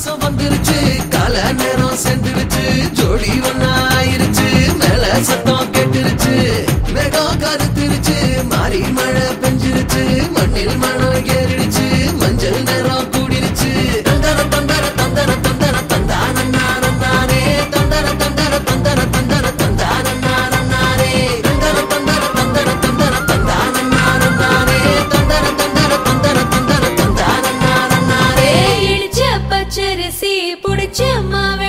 மாசம் வந்துருச்சு கால நேரம் சென்றுருச்சு ஜோடி ஒன்னா ஆயிருச்சு மேல சத்தம் கேட்டுருச்சு மேகம் கருத்துருச்சு மாறி மழை பெஞ்சிருச்சு மண்ணில் மனம் பச்சரிசி புடிச்ச மாவே